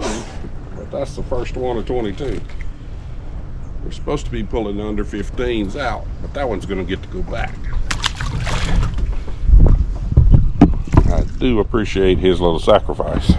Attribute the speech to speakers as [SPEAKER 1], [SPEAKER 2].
[SPEAKER 1] But that's the first one of 22. We're supposed to be pulling under 15s out, but that one's going to get to go back. I do appreciate his little sacrifice.